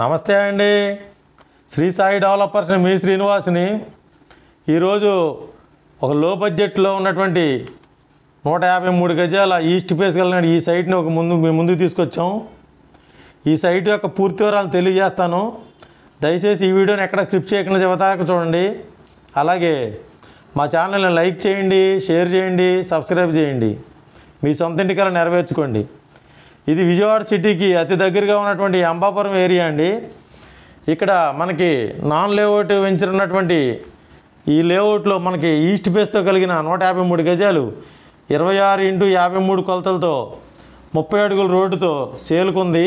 నమస్తే అండి. శ్రీ సాయి డెవలపర్స్ మీ శ్రీనివాస్ని ఈరోజు ఒక లో బడ్జెట్లో ఉన్నటువంటి నూట యాభై మూడు గజాల ఈస్ట్ ఫేస్ కలిగిన ఈ సైట్ని ఒక ముందు మేము ముందుకు తీసుకొచ్చాం. ఈ సైట్ యొక్క పూర్తి వివరాలు తెలియజేస్తాను. దయచేసి ఈ వీడియోని ఎక్కడ స్క్రిప్ట్ చేయకుండా చివరిదాకా చూడండి. అలాగే మా ఛానల్ని లైక్ చేయండి షేర్ చేయండి సబ్స్క్రైబ్ చేయండి. మీ సొంత ఇంటికల్లా నెరవేర్చుకోండి. ఇది విజయవాడ సిటీకి అతి దగ్గరగా ఉన్నటువంటి అంబాపురం ఏరియా అండి. ఇక్కడ మనకి నాన్ లేఅవుట్ వెంచర్ ఉన్నటువంటి ఈ లేఅవుట్లో మనకి ఈస్ట్ ఫేస్తో కలిగిన నూట యాభై మూడు గజాలు ఇరవై ఆరు ఇంటూ యాభై మూడు కొలతలతో ముప్పై అడుగుల రోడ్డుతో సేలుకుంది.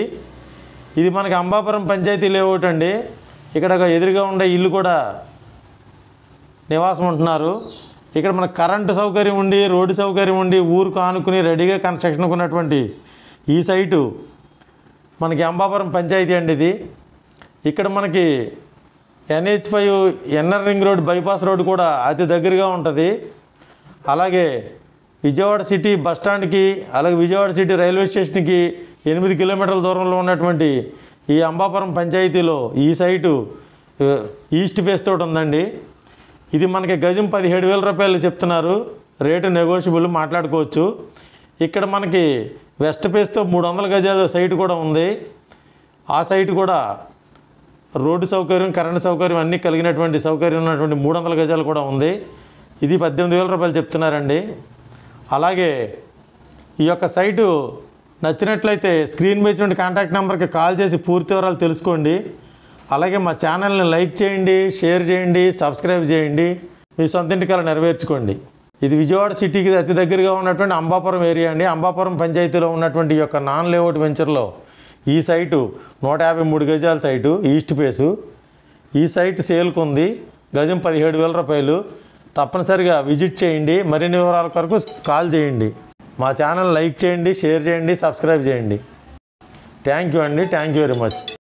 ఇది మనకి అంబాపురం పంచాయతీ లేఅవుట్ అండి. ఇక్కడ ఒక ఎదురుగా ఉండే ఇల్లు కూడా నివాసం ఉంటున్నారు. ఇక్కడ మనకు కరెంటు సౌకర్యం ఉండి రోడ్డు సౌకర్యం ఉండి ఊరుకు ఆనుకుని రెడీగా కన్స్ట్రక్షన్ ఉన్నటువంటి ఈ సైటు మనకి అంబాపురం పంచాయతీ అండి ఇది. ఇక్కడ మనకి NH five NR ring road bypass road కూడా అతి దగ్గరగా ఉంటుంది. అలాగే విజయవాడ సిటీ బస్ స్టాండ్కి అలాగే విజయవాడ సిటీ రైల్వే స్టేషన్కి ఎనిమిది కిలోమీటర్ల దూరంలో ఉన్నటువంటి ఈ అంబాపురం పంచాయతీలో ఈ సైటు ఈస్ట్ ఫేస్ తోటి ఉందండి. ఇది మనకి గజం పదిహేడు వేల రూపాయలు చెప్తున్నారు. రేటు నెగోషియబుల్ మాట్లాడుకోవచ్చు. ఇక్కడ మనకి వెస్ట్ ఫేస్తో మూడు వందల గజాల సైట్ కూడా ఉంది. ఆ సైట్ కూడా రోడ్డు సౌకర్యం కరెంటు సౌకర్యం అన్నీ కలిగినటువంటి సౌకర్యం ఉన్నటువంటి మూడు వందల గజాలు కూడా ఉంది. ఇది పద్దెనిమిది వేల రూపాయలు చెప్తున్నారండి. అలాగే ఈ యొక్క సైటు నచ్చినట్లయితే స్క్రీన్ మీద కాంటాక్ట్ నెంబర్కి కాల్ చేసి పూర్తి వివరాలు తెలుసుకోండి. అలాగే మా ఛానల్ని లైక్ చేయండి షేర్ చేయండి సబ్స్క్రైబ్ చేయండి. మీ సొంత ఇంటికల్లా నెరవేర్చుకోండి. ఇది విజయవాడ సిటీకి అతి దగ్గరగా ఉన్నటువంటి అంబాపురం ఏరియా అండి. అంబాపురం పంచాయతీలో ఉన్నటువంటి ఈ యొక్క నాన్ లేఅవుట్ వెంచర్లో ఈ సైటు నూట యాభై మూడు గజాల సైటు ఈస్ట్ ఫేసు. ఈ సైట్ సేల్కు ఉంది. గజం పదిహేడు వేల రూపాయలు. తప్పనిసరిగా విజిట్ చేయండి. మరిన్ని వివరాల కొరకు కాల్ చేయండి. మా ఛానల్ లైక్ చేయండి షేర్ చేయండి సబ్స్క్రైబ్ చేయండి. థ్యాంక్ యూ అండి. Thank you very much.